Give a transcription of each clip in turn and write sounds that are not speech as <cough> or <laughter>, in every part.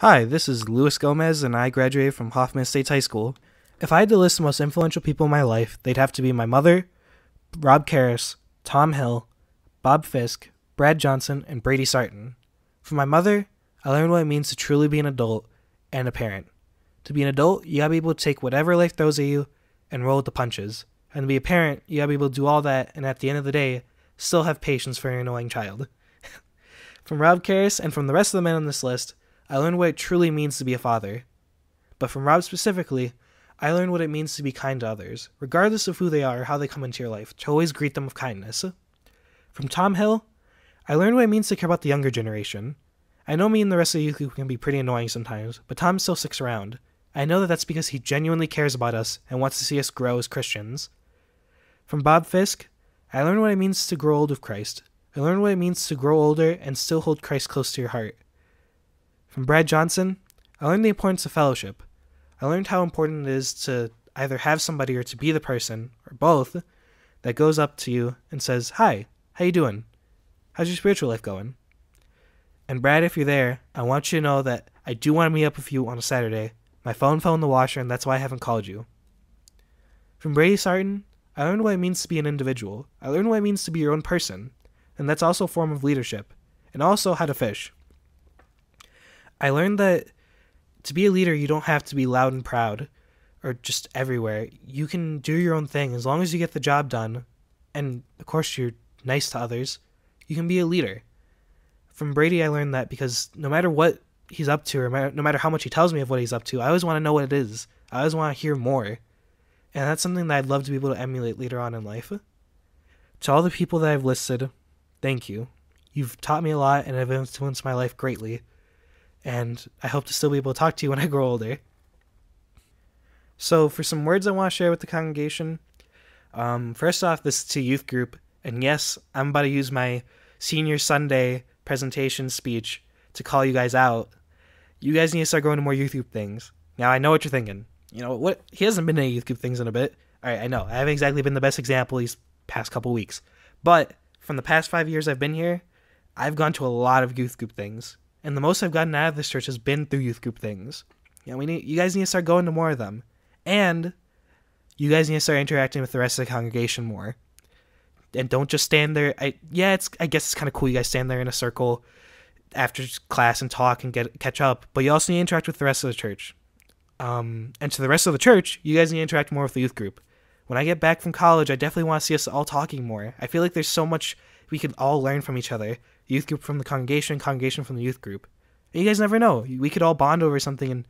Hi, this is Luis Gomez, and I graduated from Hoffman Estates High School. If I had to list the most influential people in my life, they'd have to be my mother, Rob Carris, Tom Hill, Bob Fisk, Brad Johnson, and Brady Sarton. From my mother, I learned what it means to truly be an adult and a parent. To be an adult, you gotta be able to take whatever life throws at you and roll with the punches. And to be a parent, you gotta be able to do all that and at the end of the day, still have patience for your annoying child. <laughs> from Rob Carris and from the rest of the men on this list, I learned what it truly means to be a father. But from Rob specifically, I learned what it means to be kind to others, regardless of who they are or how they come into your life, to always greet them with kindness. From Tom Hill, I learned what it means to care about the younger generation. I know me and the rest of group can be pretty annoying sometimes, but Tom still sticks around. I know that that's because he genuinely cares about us and wants to see us grow as Christians. From Bob Fisk, I learned what it means to grow old with Christ. I learned what it means to grow older and still hold Christ close to your heart. From Brad Johnson, I learned the importance of fellowship. I learned how important it is to either have somebody or to be the person, or both, that goes up to you and says, Hi, how you doing? How's your spiritual life going? And Brad, if you're there, I want you to know that I do want to meet up with you on a Saturday. My phone fell in the washer, and that's why I haven't called you. From Brady Sarton, I learned what it means to be an individual. I learned what it means to be your own person, and that's also a form of leadership, and also how to fish. I learned that to be a leader, you don't have to be loud and proud or just everywhere. You can do your own thing as long as you get the job done, and of course, you're nice to others. You can be a leader. From Brady, I learned that because no matter what he's up to, or no matter how much he tells me of what he's up to, I always want to know what it is. I always want to hear more. And that's something that I'd love to be able to emulate later on in life. To all the people that I've listed, thank you. You've taught me a lot and have influenced my life greatly and I hope to still be able to talk to you when I grow older. So, for some words I want to share with the congregation, um, first off, this is to youth group, and yes, I'm about to use my senior Sunday presentation speech to call you guys out. You guys need to start going to more youth group things. Now, I know what you're thinking. You know what? He hasn't been to youth group things in a bit. All right, I know I haven't exactly been the best example these past couple weeks, but from the past five years I've been here, I've gone to a lot of youth group things and the most I've gotten out of this church has been through youth group things. You know, we need you guys need to start going to more of them, and you guys need to start interacting with the rest of the congregation more. And don't just stand there. I yeah, it's I guess it's kind of cool. You guys stand there in a circle after class and talk and get catch up, but you also need to interact with the rest of the church. Um, and to the rest of the church, you guys need to interact more with the youth group. When I get back from college, I definitely want to see us all talking more. I feel like there's so much we could all learn from each other youth group from the congregation, congregation from the youth group. And you guys never know. We could all bond over something and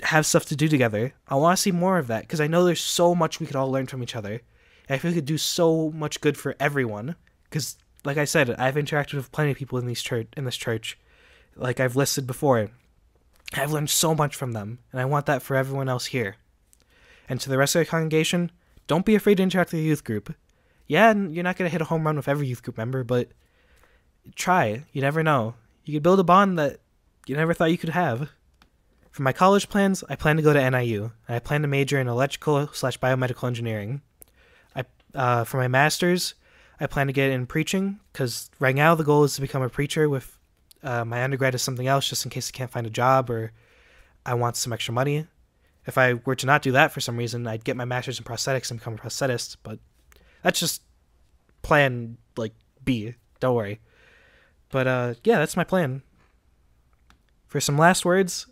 have stuff to do together. I want to see more of that because I know there's so much we could all learn from each other. And I feel we could do so much good for everyone. Because, like I said, I've interacted with plenty of people in these church in this church, like I've listed before. I've learned so much from them, and I want that for everyone else here. And to the rest of the congregation, don't be afraid to interact with the youth group. Yeah, you're not gonna hit a home run with every youth group member, but try. You never know. You could build a bond that you never thought you could have. For my college plans, I plan to go to NIU, and I plan to major in electrical slash biomedical engineering. I uh, for my master's, I plan to get in preaching because right now the goal is to become a preacher. With uh, my undergrad is something else, just in case I can't find a job or I want some extra money. If I were to not do that for some reason, I'd get my master's in prosthetics and become a prosthetist. But that's just plan like B. Don't worry. But uh, yeah, that's my plan. For some last words,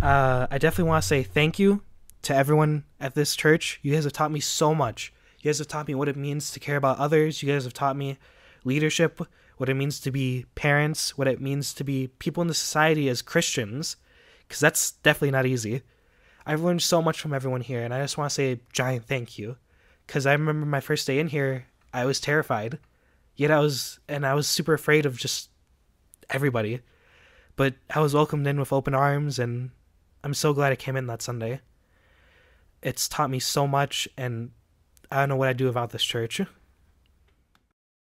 uh, I definitely want to say thank you to everyone at this church. You guys have taught me so much. You guys have taught me what it means to care about others. You guys have taught me leadership, what it means to be parents, what it means to be people in the society as Christians, because that's definitely not easy. I've learned so much from everyone here, and I just want to say a giant thank you. Because I remember my first day in here, I was terrified. Yet I was, and I was super afraid of just everybody. But I was welcomed in with open arms, and I'm so glad I came in that Sunday. It's taught me so much, and I don't know what I'd do without this church.